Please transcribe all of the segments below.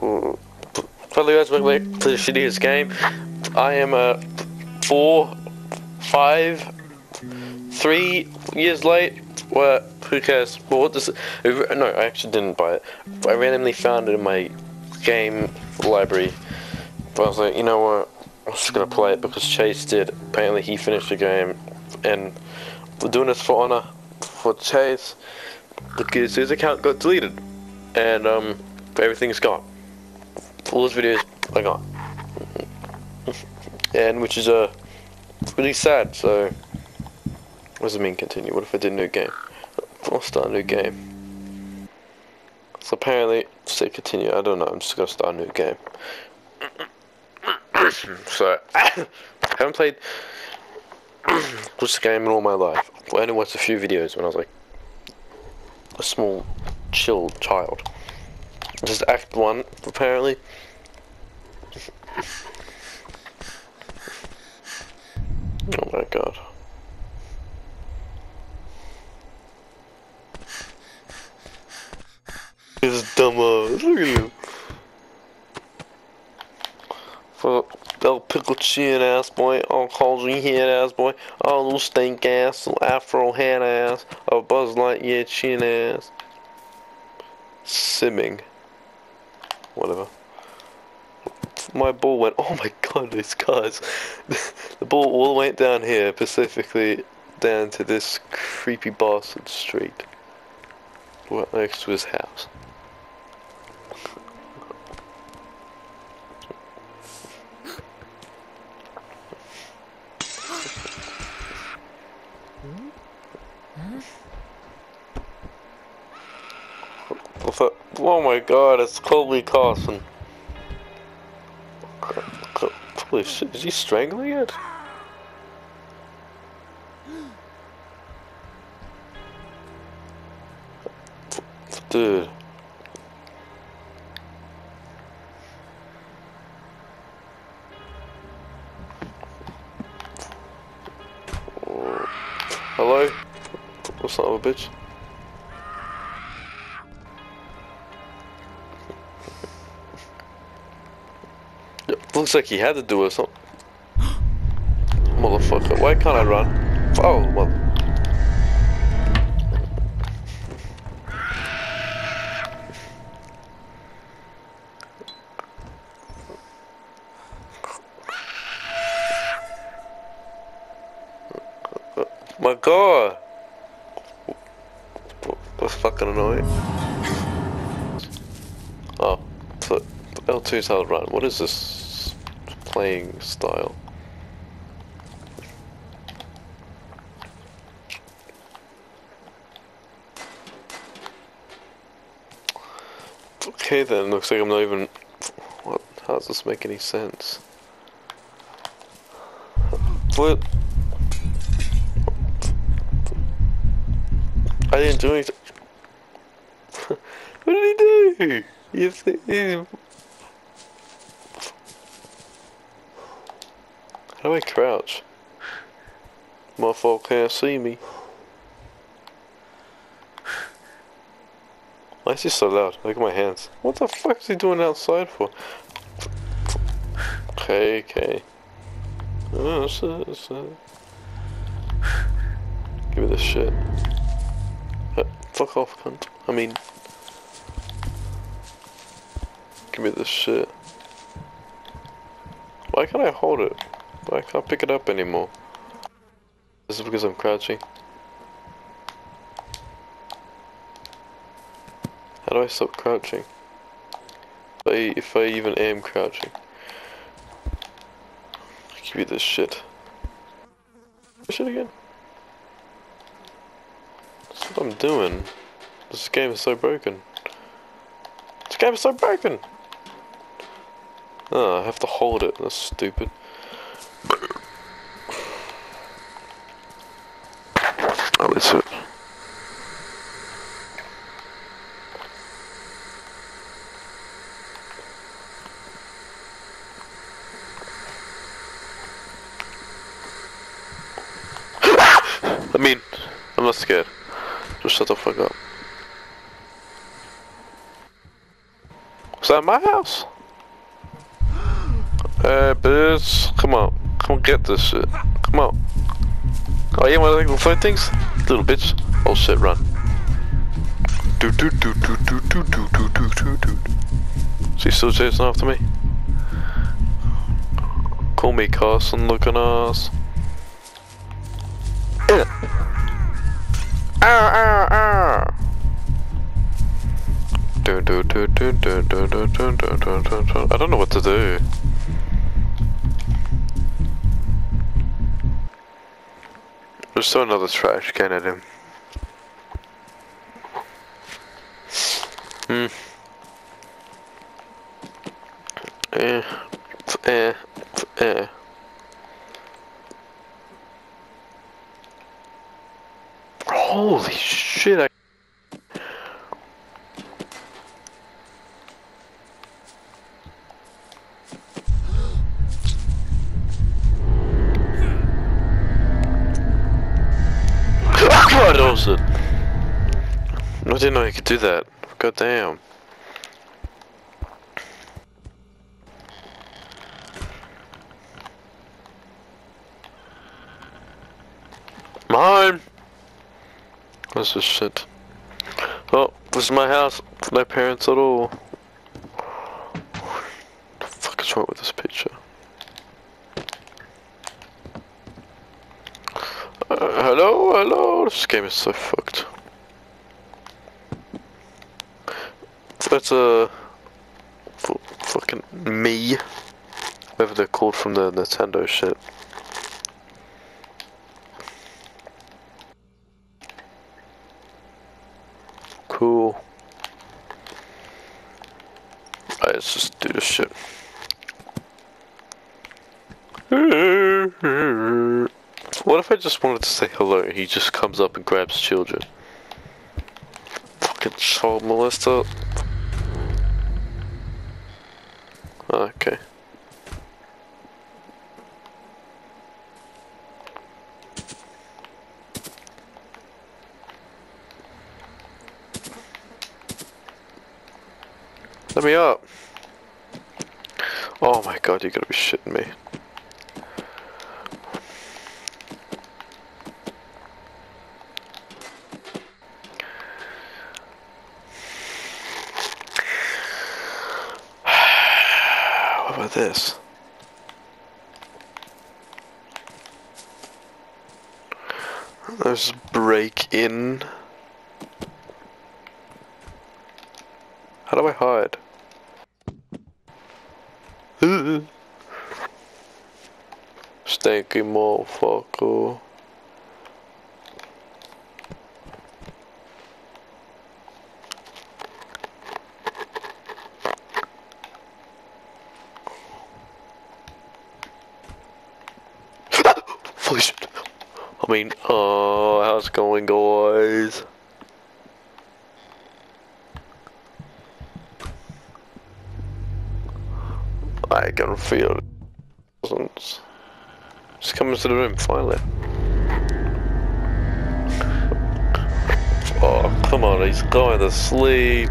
Hello guys, welcome back to the shittiest game. I am uh, four, five, three years late. Well, who cares? Well, what does? No, I actually didn't buy it. I randomly found it in my game library. But I was like, you know what? I'm just gonna play it because Chase did. Apparently, he finished the game, and we're doing this for honor for Chase because his account got deleted, and um, everything's gone. All those videos are gone, and which is uh really sad. So, what does it mean continue? What if I did a new game? I'll start a new game. So apparently, say continue. I don't know. I'm just gonna start a new game. so, I haven't played this game in all my life. I only watched a few videos when I was like a small, chill child. Just Act 1, apparently. Oh my god. This dumbass. Look at him. For little pickle chin ass boy, oh cauldron head ass boy, oh little stink ass, little afro head ass, oh Buzz Lightyear chin ass. Simming. Whatever. My ball went, oh my god, these cars. the ball all went down here, specifically down to this creepy bastard street. Right next to his house. Oh my god, it's Colby Carson. Holy shit, is he strangling it? Dude. Hello? What's up, bitch? Looks like he had to do it. So Motherfucker, why can't I run? Oh. My god! That's fucking annoying. Oh, L2 is how to run. What is this? Playing style. Okay then, looks like I'm not even... What? How does this make any sense? What? I didn't do anything. what did he do? You think... How do I crouch? Motherfucker can't see me. Why is he so loud? Look at my hands. What the fuck is he doing outside for? Okay, okay. Oh, shit, shit. Give me this shit. Uh, fuck off, cunt. I mean... Give me this shit. Why can't I hold it? I can't pick it up anymore. This is because I'm crouching. How do I stop crouching? If I, if I even am crouching. Give me this shit. This shit again. That's what I'm doing. This game is so broken. This game is so broken! Oh, I have to hold it. That's stupid. Oh, it's it. I mean, I'm not scared. Just shut the fuck up. Is that my house? Hey, bitch. Come on. Come get this shit. Come on. Oh, yeah, want to fight things? Little bitch. Oh shit, run. Do do do do do do do do do do do. Is he still chasing after me? Call me Carson looking ass. Ow, ow. Do, do, do, do, do, do, do, do, do, do, do. I don't know what to do. Just throw another trash can at him. Hmm. Eh. Eh. Eh. Holy shit, I Olsen! I didn't know you could do that. God damn. Mine! What's is shit? Oh, this is my house. No parents at all. The fuck is wrong with this picture? Uh, hello, hello. This game is so fucked. That's a fucking me, whatever they're called from the Nintendo shit. Cool. Alright, let's just do this shit. What if I just wanted to say hello he just comes up and grabs children? Fucking child molester. Ah, okay. Let me up. Oh my god, you gotta be shitting me. what about this? There's break in. How do I hide? Stinky motherfucker. Holy shit. I mean, uh, how's it going, guys? I can feel it. Just coming to the room, finally. Oh, come on, he's going to sleep.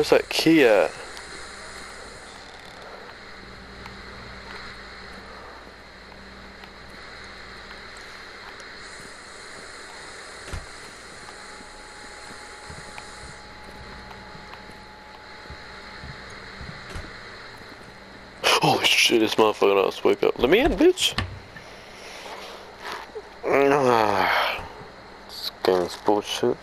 Where's that key at? Holy shit, this motherfucker to wake up. Let me in, bitch! This game's bullshit.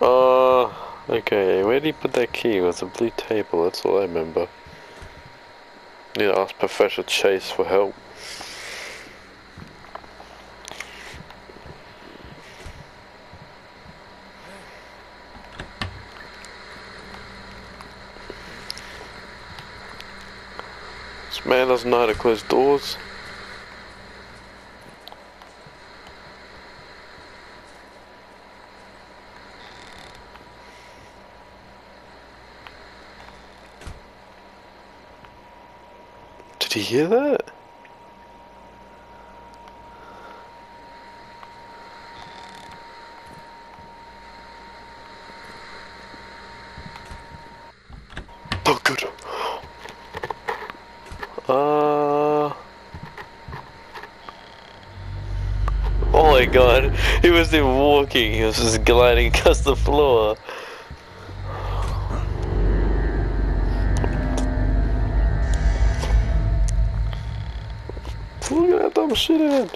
Uh, okay, where did he put that key? Was a blue table, that's all I remember. Need to ask Professor Chase for help. This man doesn't know how to close doors. Did he hear that? Oh, good. Uh. Oh my god, he wasn't even walking, he was just gliding across the floor. Shit in.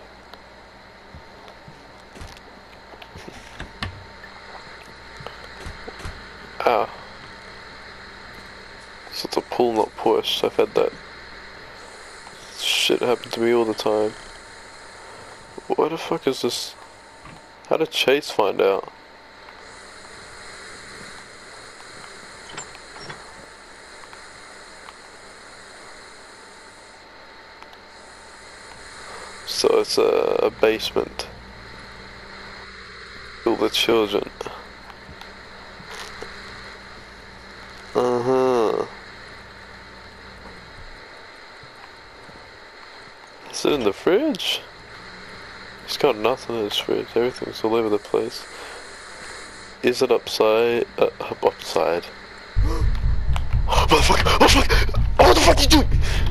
Ow. So it's a pull not push, I've had that shit happen to me all the time. What the fuck is this? How did Chase find out? So it's a, basement. All the children. Uh huh. Is it in the fridge? He's got nothing in his fridge. Everything's all over the place. Is it upside? Uh, up- upside. Oh, fuck! Oh, fuck! Oh, what the fuck you doing?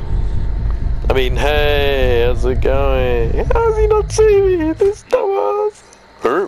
I mean, hey, how's it going? How's he not see me? This dumbass. Huh?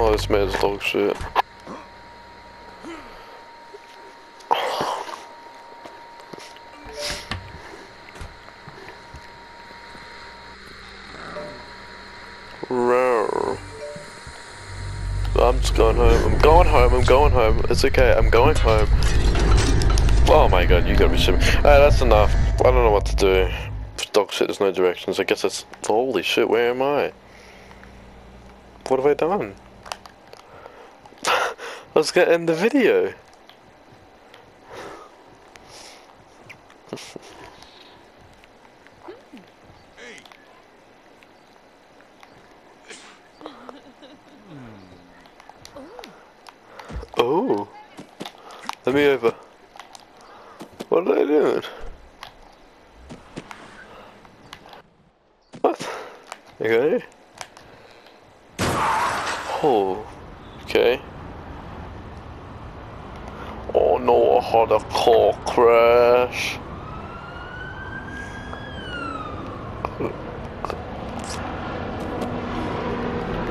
Oh, this man's dog shit. I'm just going home. I'm going home. I'm going home. It's okay. I'm going home. Oh my god, you gotta be shitting. Alright, that's enough. I don't know what to do. Dog shit, there's no directions. I guess that's. Holy shit, where am I? What have I done? I was gonna end the video. oh. Let me over. What are they doing? What? Okay. Oh. Okay. No, I had a car crash.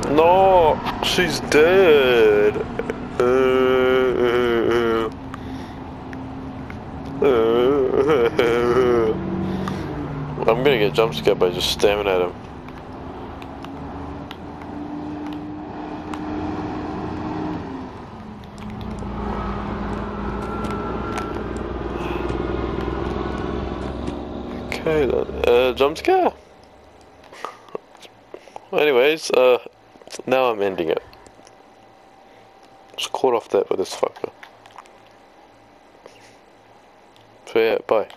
No, she's dead. Uh, uh, uh, uh I'm gonna get jump scared by just staring at him. Okay. Uh, jump scare? Anyways, uh, now I'm ending it. Just caught off that with this fucker. So yeah, bye.